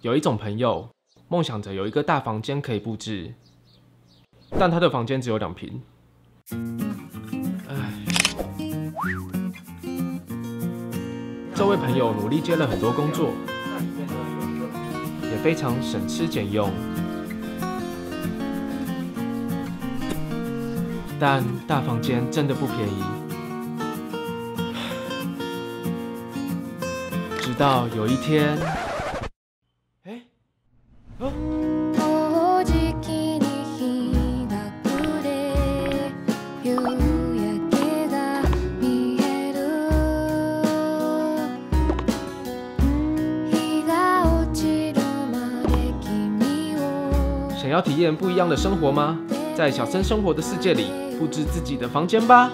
有一种朋友梦想着有一个大房间可以布置，但他的房间只有两平。唉，这位朋友努力接了很多工作，也非常省吃俭用，但大房间真的不便宜。直到有一天，想要体验不一样的生活吗？在小森生活的世界里，布置自己的房间吧。